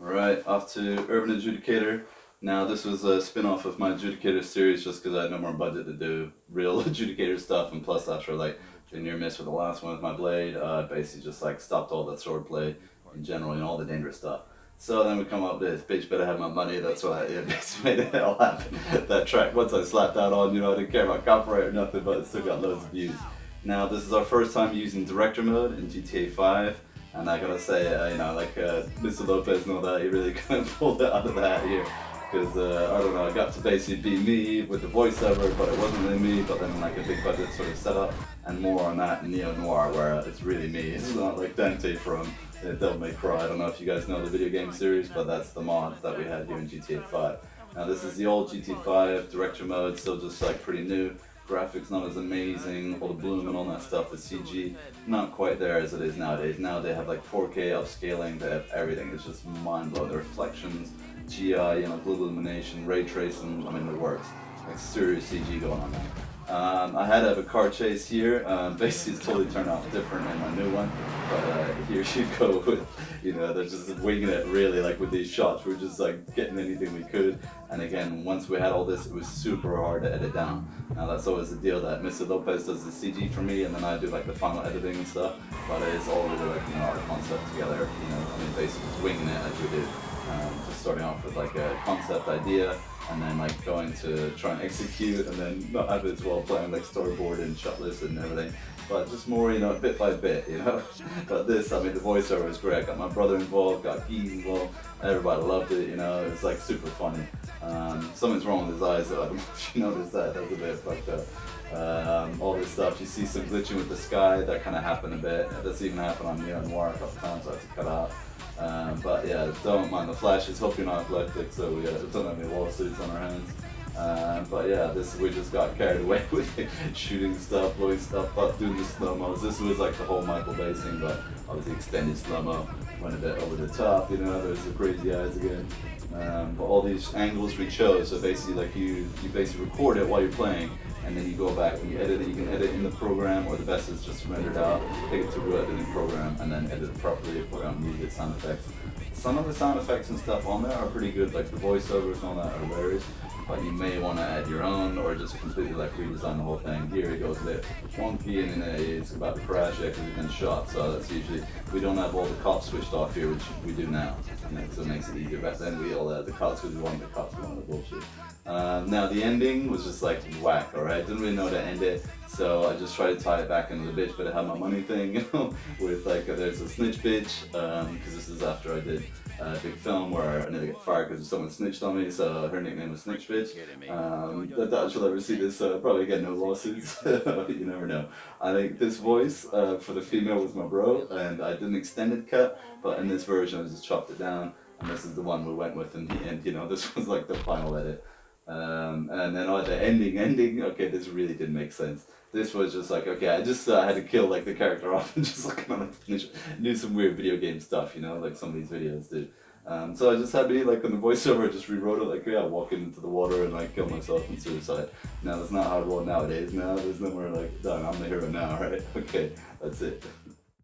Alright, off to Urban Adjudicator. Now this was a spin-off of my Adjudicator series just because I had no more budget to do real Adjudicator stuff and plus after like the near miss with the last one with my blade, uh, basically just like stopped all that sword play in general and all the dangerous stuff. So then we come up with this, bitch better have my money, that's why it basically made it all happen. that track, once I slapped that on, you know, I didn't care about copyright or nothing, but it still got loads of views. Now this is our first time using director mode in GTA 5. And I gotta say, uh, you know, like uh, Mr. Lopez know that he really kind of pulled it out of the hat here. Because, uh, I don't know, I got to basically be me with the voiceover, but it wasn't really me, but then like a big budget sort of setup, and more on that Neo Noir, where it's really me. It's not like Dante from uh, Devil May Cry. I don't know if you guys know the video game series, but that's the mod that we had here in GTA 5. Now this is the old GTA 5 director mode, still just like pretty new graphics not as amazing, all the bloom and all that stuff, the CG not quite there as it is nowadays. Now they have like 4K upscaling, they have everything, it's just mind blowing. The reflections, GI, you know, global illumination, ray tracing, I mean it works. Like serious CG going on there. Um, I had have a car chase here. Um, basically, it's totally turned out different in my new one. But uh, here you go with, you know, they're just winging it really, like with these shots. We're just like getting anything we could. And again, once we had all this, it was super hard to edit down. Now that's always the deal that Mr. Lopez does the CG for me, and then I do like the final editing and stuff. But it's all really like, you know, our concept together. You know, I mean, basically winging it as we did. Um, just starting off with like a concept idea and then like going to try and execute and then not have it as well playing like storyboard and shot list and everything. But just more you know bit by bit you know? But this I mean the voiceover was great. I got my brother involved got Geese involved everybody loved it you know? It was like super funny. Um, something's wrong with his eyes though. I don't know if you noticed that. That's a bit fucked up. Um, all this stuff you see some glitching with the sky. That kind of happened a bit. That's even happened on Neo Noir a couple times. I had to cut out. Um, but yeah, don't mind the flashes. Hope you're not epileptic, so we uh, don't have any lawsuits on our hands. Um, but yeah, this we just got carried away with shooting stuff, blowing stuff up, doing the slow mos. This was like the whole Michael Bay thing, but obviously extended slow mo, went a bit over the top. You know, there's the crazy eyes again. Um, but all these angles we chose, so basically like you you basically record it while you're playing, and then you go back and you edit it. You can edit in the program, or the best is just rendered it out, take it to the editing program, and then edit it properly, put on music, sound effects. Some of the sound effects and stuff on there are pretty good, like the voiceovers and all that are hilarious but you may want to add your own or just completely like redesign the whole thing. Here it goes a bit wonky and then it's about to crash because we've been shot. So that's usually, we don't have all the cops switched off here, which we do now. You know, so it makes it easier. Back then we all the cops because we wanted the cops, we wanted the bullshit. Um, now the ending was just like whack, alright? I didn't really know how to end it, so I just tried to tie it back into the bitch, but I had my money thing, you know, with like, uh, there's a snitch bitch, because um, this is after I did a big film where I nearly get fired because someone snitched on me, so her nickname was Snitch Bitch. Um, I doubt she'll ever see this, so I probably get no lawsuits, you never know. I think this voice uh, for the female was my bro, and I did an extended cut, but in this version I just chopped it down, and this is the one we went with in the end, you know, this was like the final edit. Um, and then oh, the ending, ending, okay, this really didn't make sense. This was just like, okay, I just uh, had to kill like the character off and just like kind of finish, do some weird video game stuff, you know, like some of these videos do. Um, so I just had me like on the voiceover, I just rewrote it like, yeah, walking into the water and like kill myself and suicide. Now that's not how I roll nowadays. Now there's nowhere like, done, I'm the hero now, right? Okay, that's it.